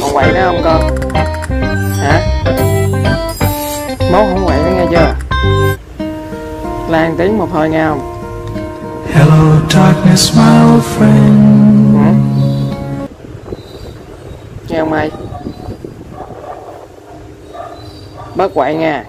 Còn quậy nữa không con? Hả? Mốt không quậy nữa nghe chưa? Lan tiếng một hồi nghe không? Hello, darkness, my old friend. Hả? Nghe không mày? Bớt quậy nha